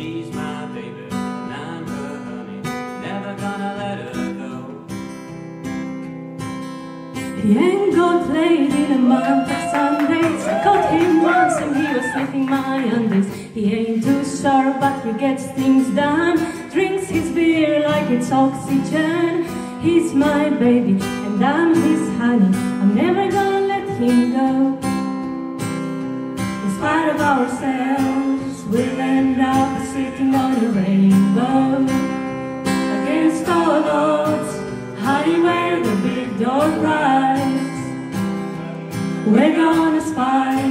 She's my baby, and I'm her honey. Never gonna let her go. He ain't got laid in a month of Sundays. I caught him once and he was sniffing my undies. He ain't too sharp, but he gets things done. Drinks his beer like it's oxygen. He's my baby and I'm his honey. I'm never gonna let him go. Of ourselves, we'll end up sitting on a rainbow. Against all odds, honey, where the big dog rides. We're gonna spy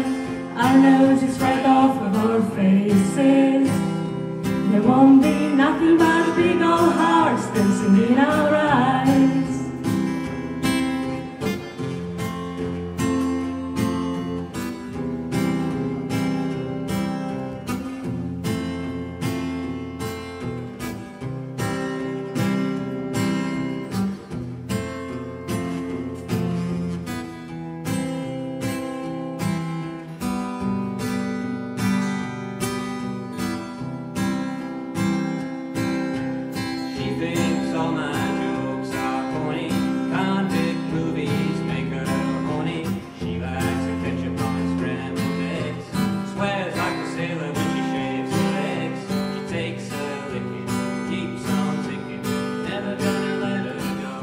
all my jokes are corny. Convict movies make her horny. She likes a ketchup on scrambled eggs. Swears like a sailor when she shaves her legs. She takes a licking, keeps on ticking. Never gonna let her go.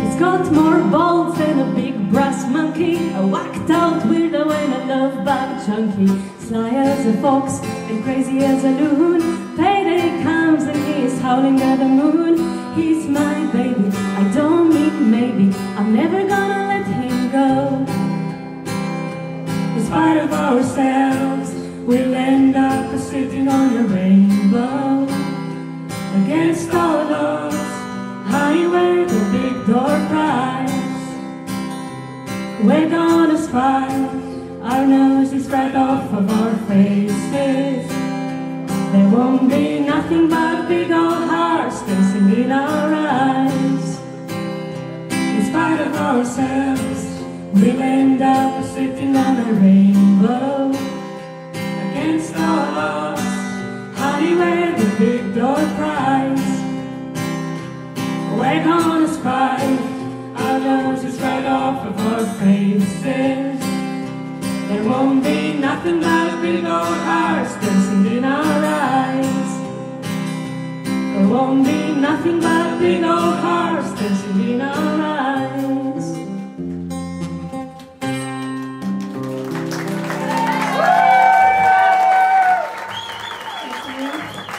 He's got more balls than a big brass monkey. A whacked out weirdo and a love bug junkie. Sly as a fox and crazy as a loon. Payday he's at the moon. He's my baby, I don't mean maybe. I'm never gonna let him go. In spite of ourselves, we'll end up sitting on a rainbow. Against all odds, honey, where the big door cries. We're gonna spy our noses right off of our faces. There won't be nothing but big old hearts dancing in our eyes. In spite of ourselves, we'll end up sitting on a rainbow. Against all odds, honey, where the big door cries. We're gonna spy our noses right off of our faces. There won't be nothing but big old hearts won't be nothing but big old